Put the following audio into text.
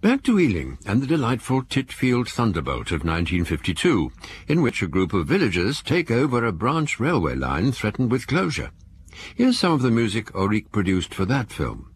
Back to Ealing and the delightful Titfield Thunderbolt of 1952, in which a group of villagers take over a branch railway line threatened with closure. Here's some of the music Auric produced for that film.